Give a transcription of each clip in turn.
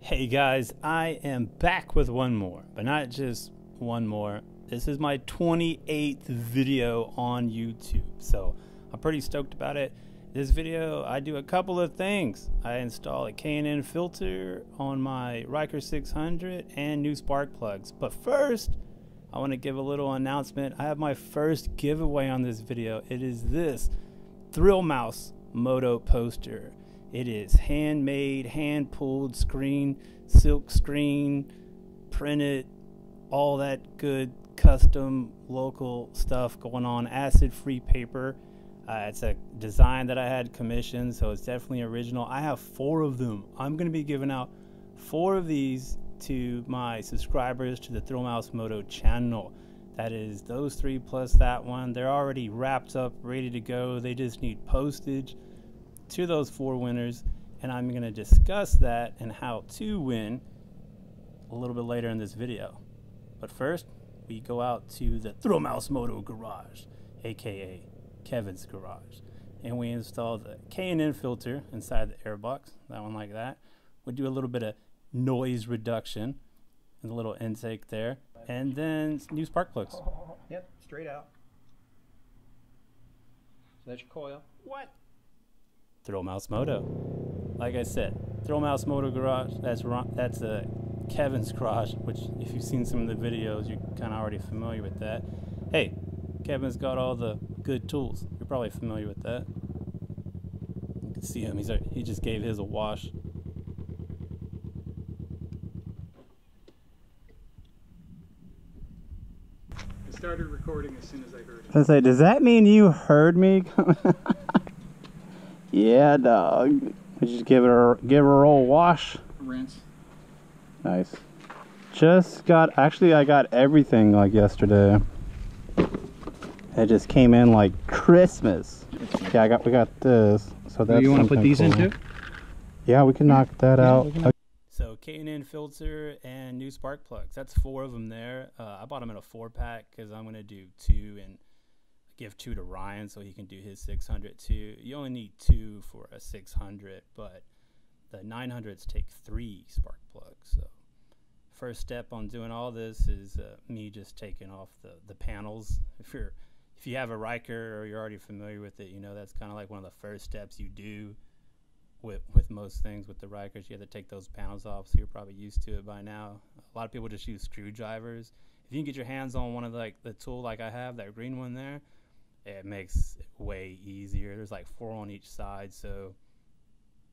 Hey guys, I am back with one more, but not just one more. This is my 28th video on YouTube, so I'm pretty stoked about it. This video, I do a couple of things. I install a K&N filter on my Ryker 600 and new spark plugs. But first, I want to give a little announcement. I have my first giveaway on this video. It is this Thrill Mouse Moto poster. It is handmade, hand pulled screen, silk screen, printed, all that good custom local stuff going on, acid free paper. Uh, it's a design that I had commissioned, so it's definitely original. I have four of them. I'm going to be giving out four of these to my subscribers to the Thrill Mouse Moto channel. That is those three plus that one. They're already wrapped up, ready to go. They just need postage to those four winners, and I'm going to discuss that and how to win a little bit later in this video. But first, we go out to the Thrill Mouse Moto Garage, aka Kevin's Garage, and we install the K&N filter inside the airbox, that one like that. We do a little bit of noise reduction and a little intake there, and then new spark plugs. Yep, straight out. So that's your coil. What? Thrill Mouse Moto. Like I said, Thrill Mouse Moto Garage. That's wrong. That's a Kevin's garage. Which, if you've seen some of the videos, you're kind of already familiar with that. Hey, Kevin's got all the good tools. You're probably familiar with that. You can see him. He's a, he just gave his a wash. I started recording as soon as I heard it. I say, does that mean you heard me? yeah, dog. We just give it a give her a old wash. Rinse. Nice. Just got actually I got everything like yesterday. It just came in like Christmas. Yeah, I got we got this. So that's you want to put these cool. into? Yeah, we can knock that Yeah, out. we So K&N filter and new spark plugs. That's four of them there. Uh, I bought them in a four pack because I'm gonna do two and give two to Ryan so he can do his 600 too. You only need two for a 600, but the 900s take three spark plugs. So first step on doing all this is uh, me just taking off the the panels. If you're if you have a Ryker or you're already familiar with it, you know that's kind of like one of the first steps you do with with most things with the Rykers. You have to take those panels off, so you're probably used to it by now. A lot of people just use screwdrivers. If you can get your hands on one of the, like the tool like I have, that green one there, it makes it way easier. There's like four on each side, so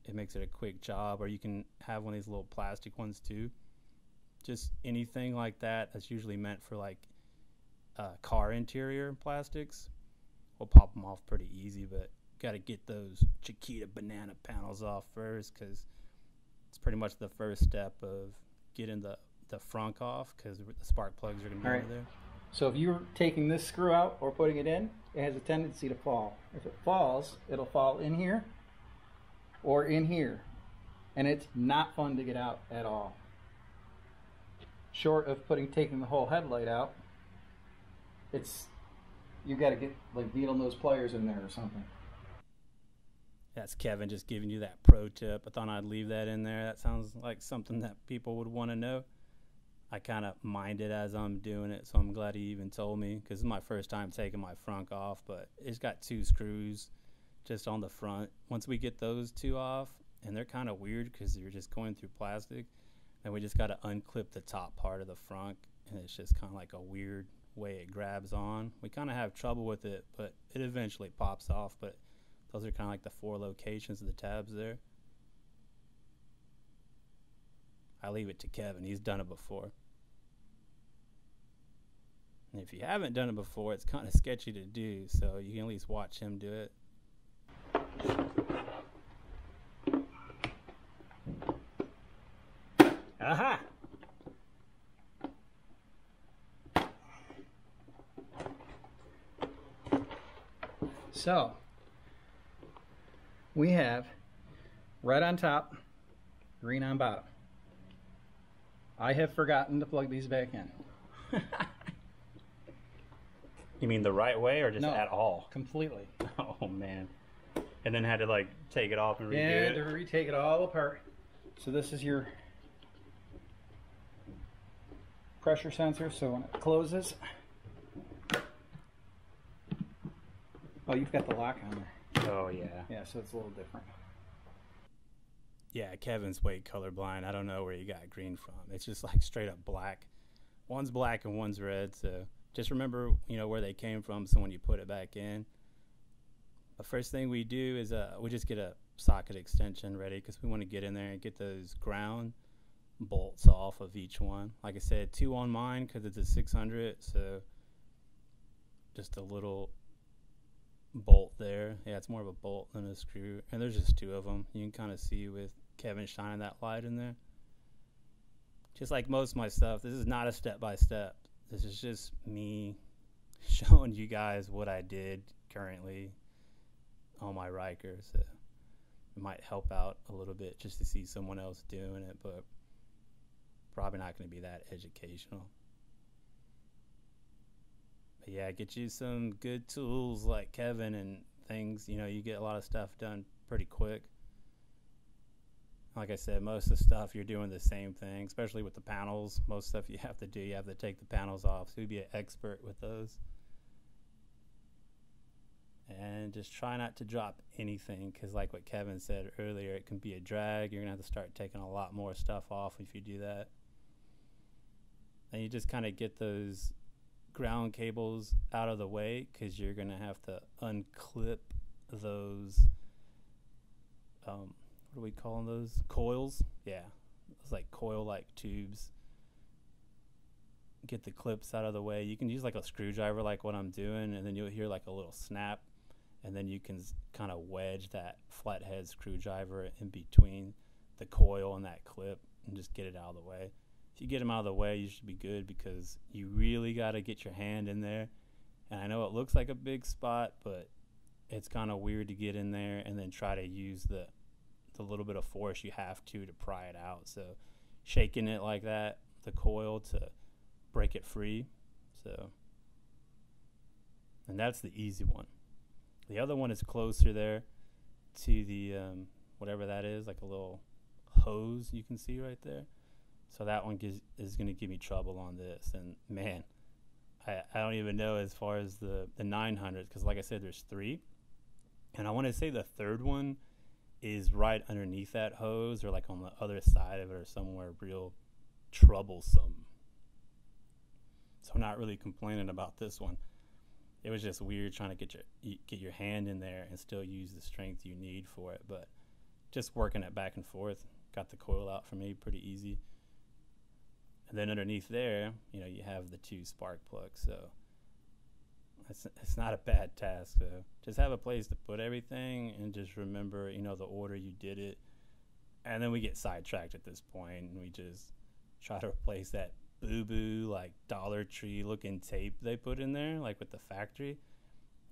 it makes it a quick job. Or you can have one of these little plastic ones too. Just anything like that that's usually meant for like uh, car interior plastics. We'll pop them off pretty easy, but got to get those Chiquita banana panels off first because it's pretty much the first step of getting the the frunk off because the spark plugs are going to be right. over there. So if you're taking this screw out or putting it in, it has a tendency to fall. If it falls, it'll fall in here or in here. And it's not fun to get out at all. Short of putting taking the whole headlight out, it's you got to get like needle nose pliers in there or something. That's Kevin just giving you that pro tip. I thought I'd leave that in there. That sounds like something that people would want to know. I kind of mind it as I'm doing it, so I'm glad he even told me because it's my first time taking my frunk off. But it's got two screws just on the front. Once we get those two off, and they're kind of weird because you're just going through plastic, and we just got to unclip the top part of the frunk, and it's just kind of like a weird way it grabs on. We kind of have trouble with it, but it eventually pops off. But those are kind of like the four locations of the tabs there. I leave it to Kevin. He's done it before. And if you haven't done it before, it's kind of sketchy to do, so you can at least watch him do it. Aha! So we have red on top, green on bottom. I have forgotten to plug these back in. you mean the right way or just no, at all? Completely. Oh man. And then had to like take it off and redo yeah, it. to retake it all apart. So this is your pressure sensor. So when it closes, oh, you've got the lock on there. Oh yeah. Yeah, so it's a little different. Yeah, Kevin's way colorblind. I don't know where he got green from. It's just like straight up black. One's black and one's red. So just remember, you know, where they came from. So when you put it back in, the first thing we do is uh, we just get a socket extension ready because we want to get in there and get those ground bolts off of each one. Like I said, two on mine because it's a 600. So just a little bolt there. Yeah, it's more of a bolt than a screw. And there's just two of them. You can kind of see with Kevin shining that light in there. Just like most of my stuff, this is not a step by step. This is just me showing you guys what I did currently on my Ryker. So it might help out a little bit just to see someone else doing it, but probably not going to be that educational. But yeah, get you some good tools like Kevin and things. You know, you get a lot of stuff done pretty quick. Like I said, most of the stuff you're doing the same thing, especially with the panels. Most stuff you have to do, you have to take the panels off. So you'd be an expert with those. And just try not to drop anything because, like what Kevin said earlier, it can be a drag. You're going to have to start taking a lot more stuff off if you do that. And you just kind of get those ground cables out of the way because you're going to have to unclip those um, what are we calling those? Coils? Yeah. It's like coil like tubes. Get the clips out of the way. You can use like a screwdriver like what i'm doing and then you'll hear like a little snap and then you can kind of wedge that flathead screwdriver in between the coil and that clip and just get it out of the way. If you get them out of the way, you should be good because you really got to get your hand in there. And I know it looks like a big spot, but it's kind of weird to get in there and then try to use the the little bit of force you have to to pry it out. So shaking it like that, the coil to break it free. So and that's the easy one. The other one is closer there to the um, whatever that is, like a little hose you can see right there. So that one gives, is going to give me trouble on this. And man, I, I don't even know as far as the, the 900s, because like I said, there's three. And I want to say the third one is right underneath that hose or like on the other side of it or somewhere real troublesome. So I'm not really complaining about this one. It was just weird trying to get your get your hand in there and still use the strength you need for it, but just working it back and forth got the coil out for me pretty easy. And then underneath there, you know, you have the two spark plugs. So it's, it's not a bad task. So just have a place to put everything and just remember, you know, the order you did it. And then we get sidetracked at this point and we just try to replace that boo boo, like Dollar Tree looking tape they put in there, like with the factory.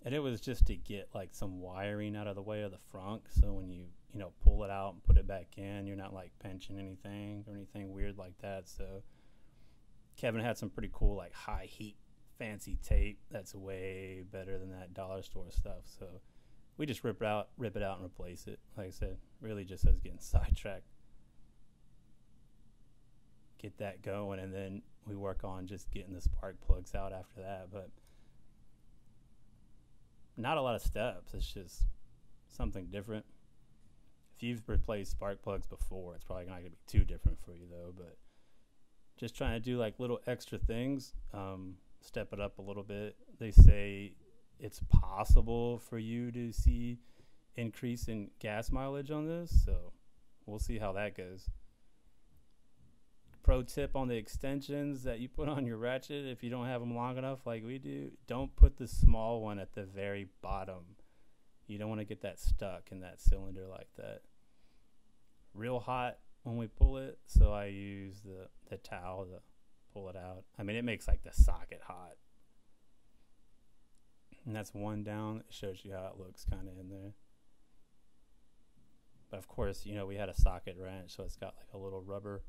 And it was just to get like some wiring out of the way of the frunk. So when you, you know, pull it out and put it back in, you're not like pinching anything or anything weird like that. So Kevin had some pretty cool like high heat fancy tape that's way better than that dollar store stuff. So we just rip it out, rip it out, and replace it. Like I said, really just as getting sidetracked. Get that going, and then we work on just getting the spark plugs out after that. But not a lot of steps. It's just something different. If you've replaced spark plugs before, it's probably not going to be too different for you though. But just trying to do like little extra things, um, step it up a little bit. They say it's possible for you to see increase in gas mileage on this, so we'll see how that goes. Pro tip on the extensions that you put on your ratchet if you don't have them long enough like we do, don't put the small one at the very bottom. You don't want to get that stuck in that cylinder like that. Real hot when we pull it, so I use the, the towel to pull it out. I mean, it makes like the socket hot. And that's one down. It shows you how it looks kind of in there. But of course, you know, we had a socket wrench, so it's got like a little rubber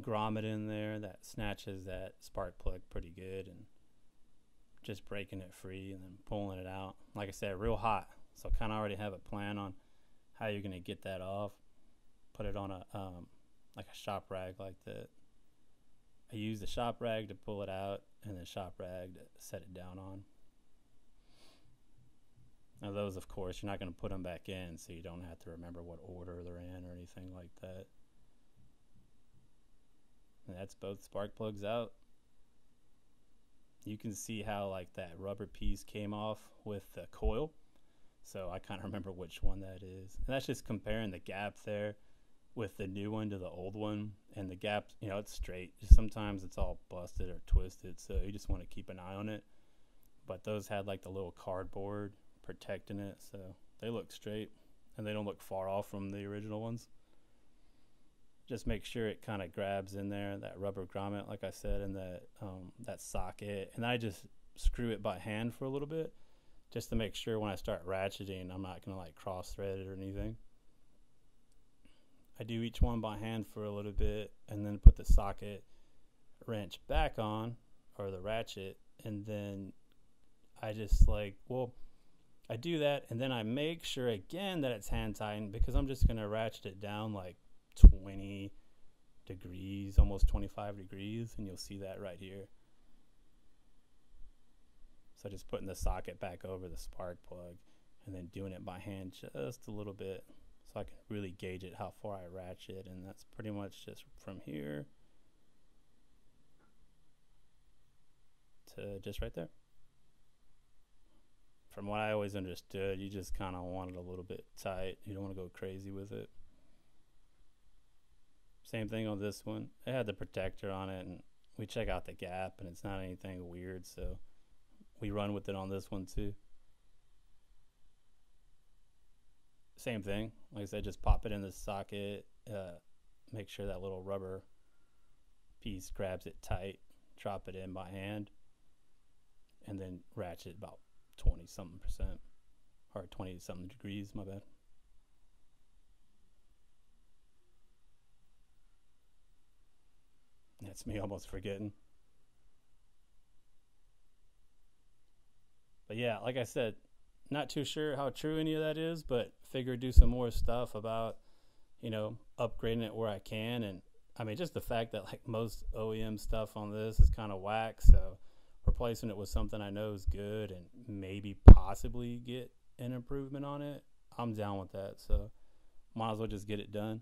grommet in there that snatches that spark plug pretty good and just breaking it free and then pulling it out. Like I said, real hot. So kind of already have a plan on how you're going to get that off put it on a um, like a shop rag like that. I use the shop rag to pull it out and the shop rag to set it down on. Now those, of course, you're not going to put them back in, so you don't have to remember what order they're in or anything like that. And that's both spark plugs out. You can see how like that rubber piece came off with the coil. So I kind of remember which one that is. And that's just comparing the gap there with the new one to the old one. And the gap, you know, it's straight. Sometimes it's all busted or twisted. So you just want to keep an eye on it. But those had like the little cardboard protecting it. So they look straight and they don't look far off from the original ones. Just make sure it kind of grabs in there, that rubber grommet, like I said, and that um, that socket. And I just screw it by hand for a little bit just to make sure when I start ratcheting, I'm not going to like cross thread it or anything. I do each one by hand for a little bit and then put the socket wrench back on or the ratchet and then I just like, well, I do that and then I make sure again that it's hand tightened because I'm just going to ratchet it down like 20 degrees, almost 25 degrees, and you'll see that right here. So just putting the socket back over the spark plug and then doing it by hand just a little bit so I can really gauge it how far I ratchet and that's pretty much just from here to just right there. From what I always understood, you just kind of want it a little bit tight. You don't want to go crazy with it. Same thing on this one. It had the protector on it and we check out the gap and it's not anything weird so we run with it on this one too. Same thing. Like I said, just pop it in the socket. Uh, make sure that little rubber piece grabs it tight. Drop it in by hand, and then ratchet about twenty something percent, or twenty something degrees. My bad. That's me almost forgetting. But yeah, like I said, not too sure how true any of that is, but figure do some more stuff about, you know, upgrading it where I can. And I mean, just the fact that like most OEM stuff on this is kind of whack. So replacing it with something I know is good and maybe possibly get an improvement on it, I'm down with that. So might as well just get it done.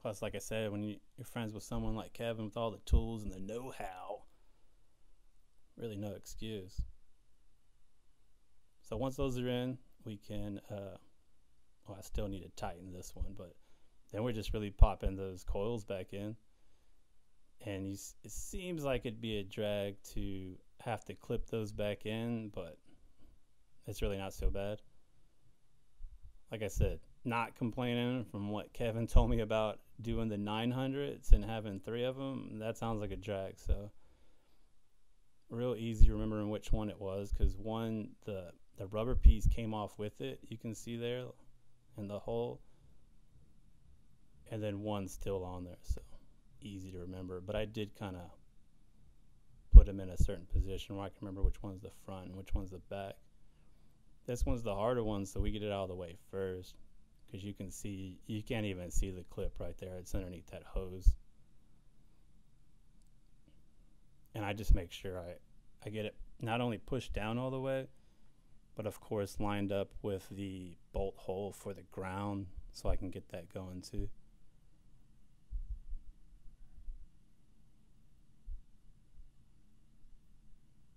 Plus, like I said, when you, you're friends with someone like Kevin with all the tools and the know how, really no excuse. So once those are in, we can, uh, well, I still need to tighten this one, but then we're just really popping those coils back in. And you, it seems like it'd be a drag to have to clip those back in, but it's really not so bad. Like I said, not complaining from what Kevin told me about doing the 900s and having three of them. That sounds like a drag. So real easy remembering which one it was because one the the rubber piece came off with it you can see there in the hole. And then one's still on there so easy to remember. But i did kind of put them in a certain position where i can remember which one's the front and which one's the back. This one's the harder one so we get it out of the way first because you can see you can't even see the clip right there it's underneath that hose. And I just make sure I, I get it not only pushed down all the way, but of course lined up with the bolt hole for the ground so I can get that going too.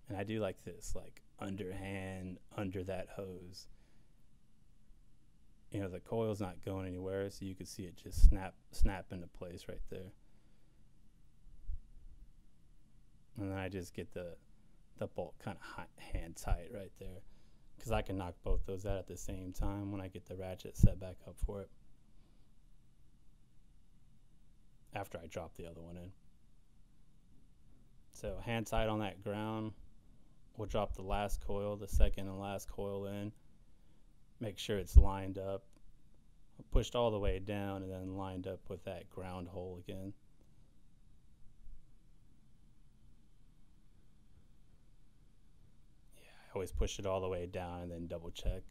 And I do like this, like underhand under that hose. You know, the coil's not going anywhere, so you can see it just snap snap into place right there. and then I just get the the bolt kind of hand tight right there because I can knock both those out at the same time when I get the ratchet set back up for it after I drop the other one in. So hand tight on that ground. We'll drop the last coil, the second and last coil in. Make sure it's lined up, pushed all the way down, and then lined up with that ground hole again. Always push it all the way down and then double check.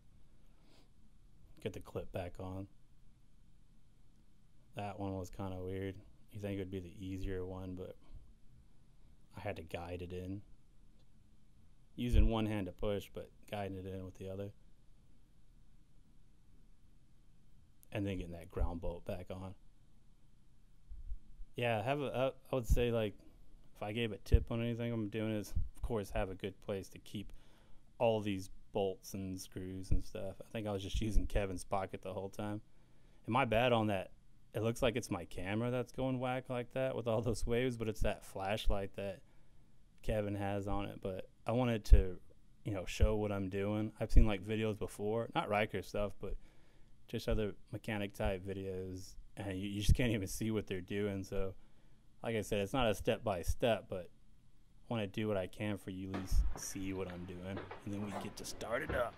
Get the clip back on. That one was kind of weird. you think it would be the easier one, but I had to guide it in. Using one hand to push, but guiding it in with the other. And then getting that ground bolt back on. Yeah, have a, I would say like if I gave a tip on anything I'm doing is of course have a good place to keep all these bolts and screws and stuff. I think I was just using Kevin's pocket the whole time. Am I bad on that? It looks like it's my camera that's going whack like that with all those waves, but it's that flashlight that Kevin has on it. But I wanted to, you know, show what I'm doing. I've seen like videos before, not Ryker stuff, but just other mechanic type videos, and you, you just can't even see what they're doing. So, like I said, it's not a step by step, but want to do what I can for you, at least see what I'm doing, and then we get to start it up.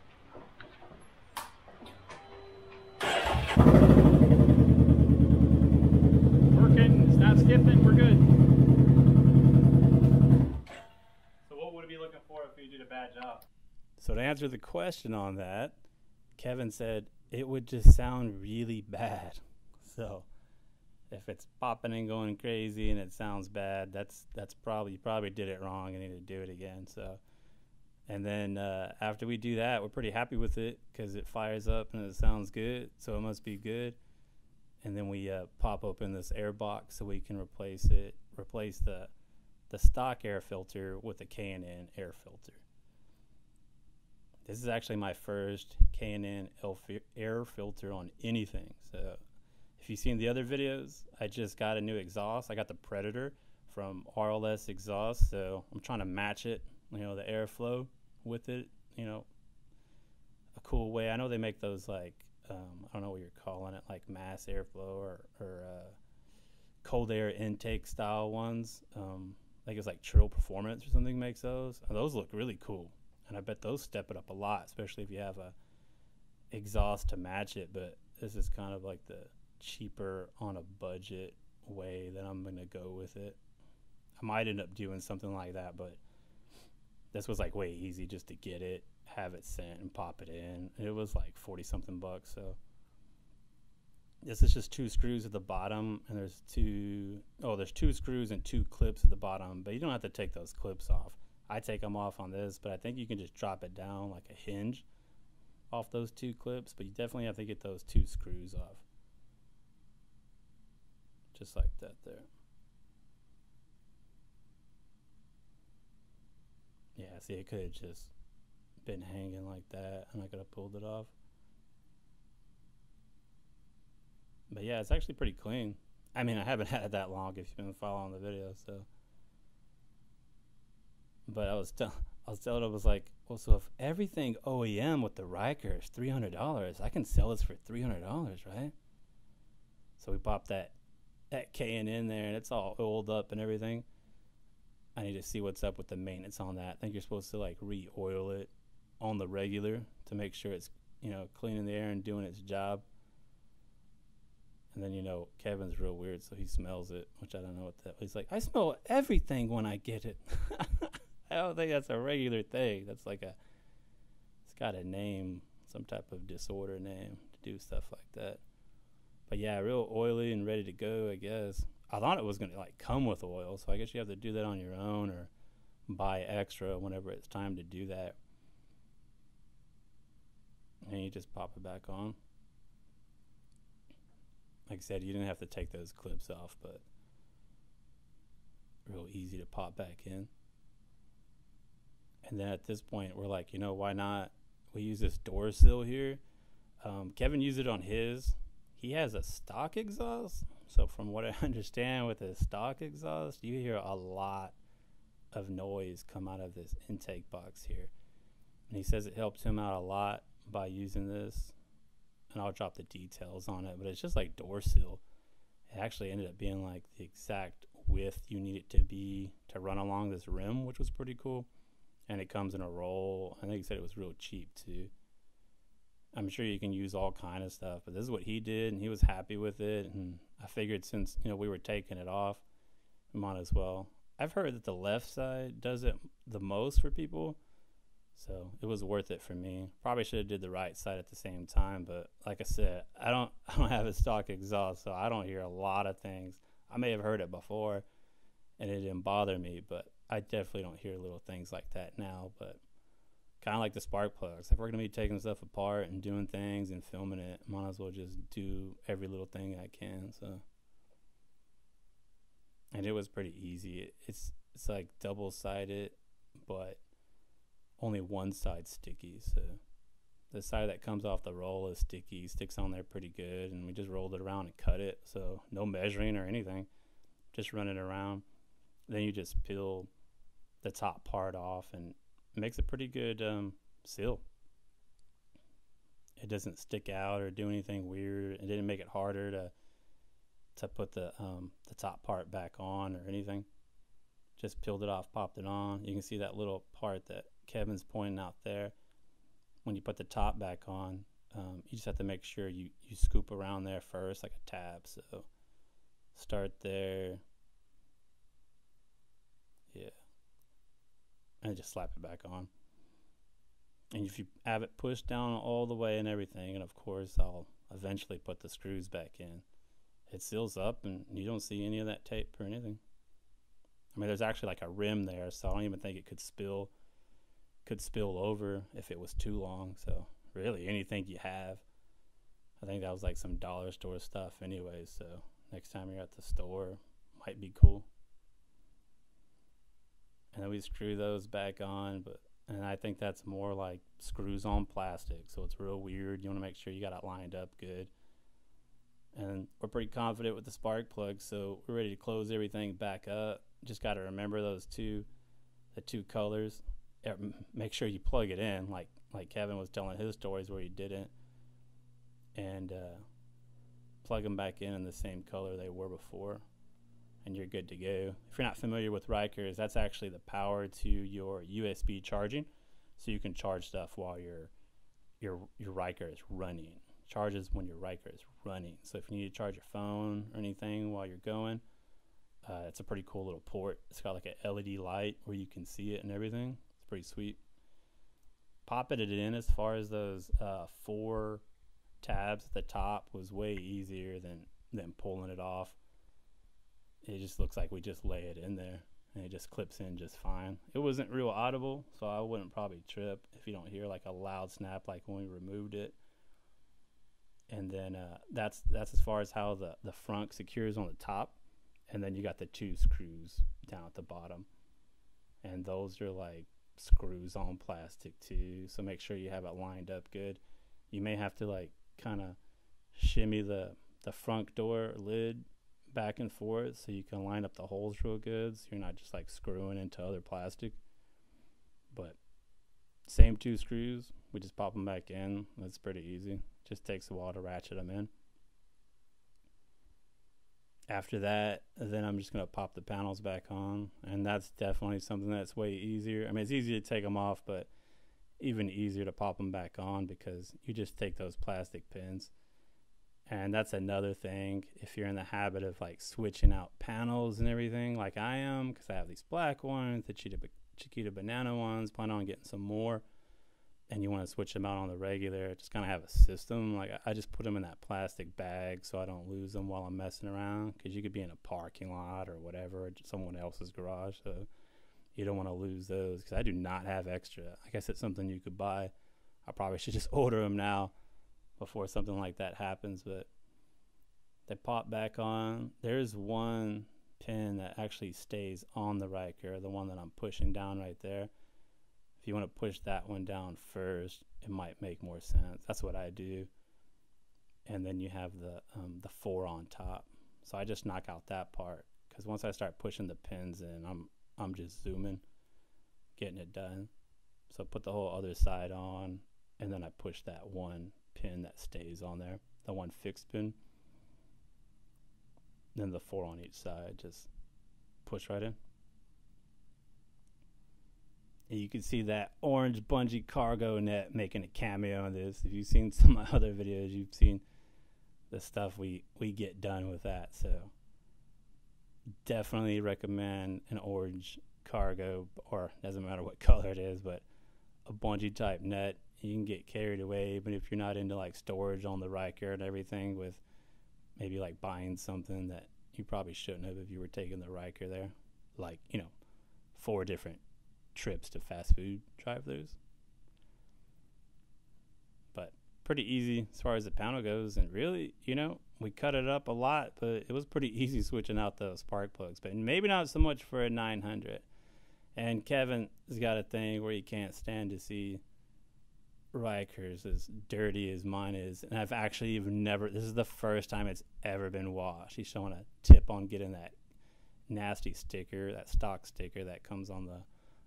Working, it's not skipping, we're good. So, what would it be looking for if you did a bad job? So, to answer the question on that, Kevin said it would just sound really bad. So, if it's popping and going crazy and it sounds bad, that's that's probably you probably did it wrong and need to do it again. So, and then uh, after we do that, we're pretty happy with it because it fires up and it sounds good. So it must be good. And then we uh, pop open this air box so we can replace it, replace the the stock air filter with a K&N air filter. This is actually my first K&N air filter on anything. So if you've seen the other videos, I just got a new exhaust. I got the Predator from RLS Exhaust, so I'm trying to match it, you know, the airflow with it, you know, a cool way. I know they make those like um, I don't know what you're calling it, like mass airflow or, or uh, cold air intake style ones. Um, I think it's like Trill Performance or something makes those. And those look really cool, and I bet those step it up a lot, especially if you have a exhaust to match it. But this is kind of like the cheaper on a budget way that I'm gonna go with it. I might end up doing something like that, but this was like way easy just to get it, have it sent, and pop it in. It was like forty something bucks. So this is just two screws at the bottom, and there's two oh, there's two screws and two clips at the bottom, but you don't have to take those clips off. I take them off on this, but I think you can just drop it down like a hinge off those two clips, but you definitely have to get those two screws off just like that there. Yeah, see, it could have just been hanging like that, and I could have pulled it off. But yeah, it's actually pretty clean. I mean, I haven't had it that long if you've been following the video, so. But I was telling, I was telling, I was like, well, so if everything OEM with the Ryker is three hundred dollars, I can sell this for three hundred dollars, right? So we popped that that K&N there and it's all oiled up and everything. I need to see what's up with the maintenance on that. I think you're supposed to like re-oil it on the regular to make sure it's you know cleaning the air and doing its job. And then you know Kevin's real weird, so he smells it, which I don't know what that. He's like, I smell everything when I get it. I don't think that's a regular thing. That's like a. It's got a name, some type of disorder name to do stuff like that. But yeah, real oily and ready to go, I guess. I thought it was going to like come with oil, so I guess you have to do that on your own or buy extra whenever it's time to do that. And you just pop it back on. Like I said, you didn't have to take those clips off, but real easy to pop back in. And then at this point, we're like, you know, why not? We use this door sill here. Um, Kevin used it on his he has a stock exhaust. So from what I understand with his stock exhaust, you hear a lot of noise come out of this intake box here. And he says it helps him out a lot by using this. And I'll drop the details on it, but it's just like door seal. It actually ended up being like the exact width you need it to be to run along this rim, which was pretty cool. And it comes in a roll. I think he said it was real cheap too. I'm sure you can use all kind of stuff, but this is what he did, and he was happy with it. And I figured since you know we were taking it off, we might as well. I've heard that the left side does it the most for people, so it was worth it for me. Probably should have did the right side at the same time, but like I said, I don't I don't have a stock exhaust, so I don't hear a lot of things. I may have heard it before and it didn't bother me, but I definitely don't hear little things like that now. But kind of like the spark plugs. If we're gonna be taking stuff apart and doing things and filming it, might as well just do every little thing I can. So, and it was pretty easy. It, it's it's like double sided, but only one side sticky. So the side that comes off the roll is sticky, sticks on there pretty good, and we just rolled it around and cut it. So no measuring or anything, just run it around. Then you just peel the top part off and makes a pretty good um, seal. It doesn't stick out or do anything weird. It didn't make it harder to to put the um, the top part back on or anything. Just peeled it off, popped it on. You can see that little part that Kevin's pointing out there. When you put the top back on, um, you just have to make sure you, you scoop around there first, like a tab. So start there. Yeah. And just slap it back on. And if you have it pushed down all the way and everything, and of course, I'll eventually put the screws back in, it seals up and you don't see any of that tape or anything. I mean, there's actually like a rim there, so I don't even think it could spill could spill over if it was too long. So really, anything you have, I think that was like some dollar store stuff anyway. So next time you're at the store, might be cool. And then we screw those back on, but and I think that's more like screws on plastic, so it's real weird. You want to make sure you got it lined up good. And we're pretty confident with the spark plug, so we're ready to close everything back up. Just got to remember those two, the two colors make sure you plug it in, like like Kevin was telling his stories where he didn't, and uh, plug them back in in the same color they were before, and you're good to go. If you're not familiar with Rykers, that's actually the power to your USB charging, so you can charge stuff while your your your Ryker is running. Charges when your Ryker is running. So if you need to charge your phone or anything while you're going, uh, it's a pretty cool little port. It's got like a LED light where you can see it and everything It's pretty sweet. Popping it in as far as those uh, four tabs at the top was way easier than than pulling it off. It just looks like we just lay it in there and it just clips in just fine. It wasn't real audible, so I wouldn't probably trip if you don't hear like a loud snap like when we removed it. And then uh, that's that's as far as how the the front secures on the top, and then you got the two screws down at the bottom, and those are like screws on plastic too. So make sure you have it lined up good. You may have to like kind of shimmy the the front door lid back and forth so you can line up the holes real good so you're not just like screwing into other plastic. But same two screws, we just pop them back in. That's pretty easy. Just takes a while to ratchet them in after that, then I'm just going to pop the panels back on. And that's definitely something that's way easier. I mean, it's easy to take them off, but even easier to pop them back on because you just take those plastic pins. And that's another thing if you're in the habit of like switching out panels and everything, like I am, because I have these black ones, the Chiquita, Chiquita banana ones, plan on getting some more and you want to switch them out on the regular, just kind of have a system. Like I just put them in that plastic bag so I don't lose them while I'm messing around. Because you could be in a parking lot or whatever, someone else's garage, so you don't want to lose those. Because I do not have extra. I guess it's something you could buy. I probably should just order them now before something like that happens. But they pop back on. There's one pin that actually stays on the Ryker, the one that I'm pushing down right there If you want to push that one down first, it might make more sense. That's what I do. And then you have the um, the four on top. So I just knock out that part because once I start pushing the pins in, I'm I'm just zooming, getting it done. So put the whole other side on, and then I push that one pin that stays on there, the one fixed pin. Then the four on each side, just push right in. And you can see that orange bungee cargo net making a cameo in this. If you've seen some of my other videos, you've seen the stuff we, we get done with that. So definitely recommend an orange cargo, or doesn't matter what color it is, but a bungee type net. You can get carried away, even if you're not into like storage on the Ryker and everything with maybe like buying something that you probably shouldn't have if you were taking the Ryker there. Like, you know, four different trips to fast food drive throughs. But pretty easy as far as the panel goes. And really, you know, we cut it up a lot, but it was pretty easy switching out those spark plugs. But maybe not so much for a 900. And Kevin's got a thing where he can't stand to see Rykers as dirty as mine is. And I've actually even never, this is the first time it's ever been washed. He's showing a tip on getting that nasty sticker, that stock sticker that comes on the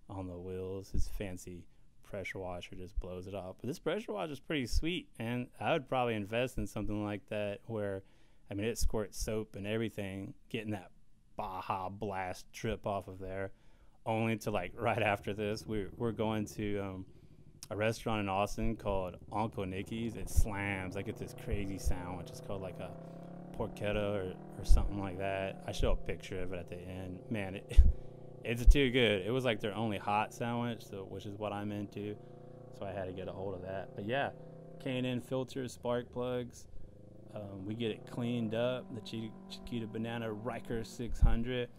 on the wheels. His fancy pressure washer just blows it off. But this pressure washer is pretty sweet, and I would probably invest in something like that where, I mean, it squirts soap and everything, getting that Baja Blast trip off of there. Only to like right after this, we're we're going to um, a restaurant in Austin called Uncle Nicky's. It slams like it's this crazy sandwich. It's called like a porchetta or, or something like that. I show a picture of it at the end. Man, it, it's too good. It was like their only hot sandwich, so which is what I'm into. So I had to get a hold of that. But yeah, K&N filters, spark plugs. Um, we get it cleaned up. The Chiquita Banana Ryker 600.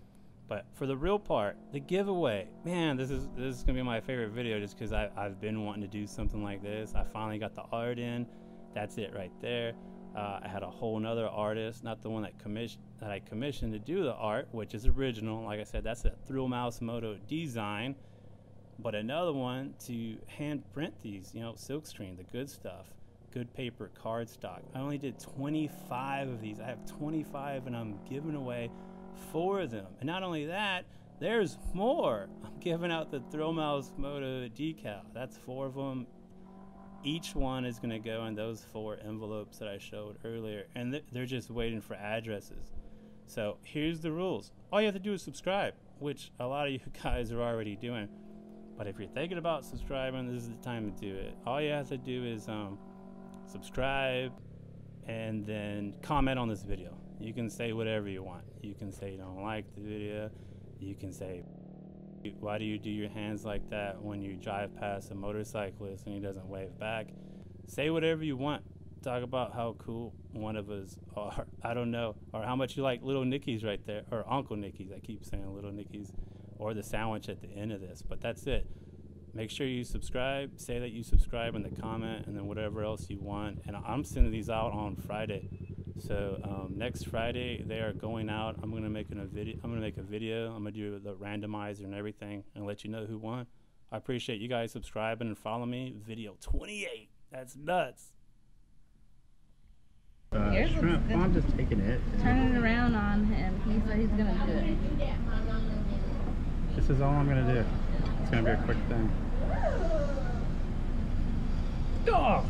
But for the real part, the giveaway, man, this is this is gonna be my favorite video just because I've been wanting to do something like this. I finally got the art in. That's it right there. Uh, I had a whole nother artist, not the one that commissioned that I commissioned to do the art, which is original. Like I said, that's a Thrill Mouse Moto design, but another one to hand print these. You know, silkscreen, the good stuff, good paper, cardstock. I only did 25 of these. I have 25, and I'm giving away four of them. And not only that, there's more. I'm giving out the Thrill Mouse Moto decal. That's four of them each one is going to go in those four envelopes that I showed earlier, and th- they're just waiting for addresses. So here's the rules. All you have to do is subscribe, which a lot of you guys are already doing. But if you're thinking about subscribing, this is the time to do it. All you have to do is um, subscribe and then comment on this video. You can say whatever you want. You can say you don't like the video. You can say why do you do your hands like that when you drive past a motorcyclist and he doesn't wave back? Say whatever you want. Talk about how cool one of us are. I don't know. Or how much you like Little Nicky's right there. Or Uncle Nicky's. I keep saying Little Nicky's. Or the sandwich at the end of this. But that's it. Make sure you subscribe. Say that you subscribe in the comment and then whatever else you want. And I'm sending these out on Friday. So um, next Friday they are going out. I'm gonna make a video. I'm gonna make a video. I'm gonna do the randomizer and everything, and let you know who won. I appreciate you guys subscribing and follow me. Video 28. That's nuts. Uh, shrimp. I'm just taking it. Turning around on him. He's he's gonna do it. This is all I'm gonna do. It's gonna be a quick thing. Oh!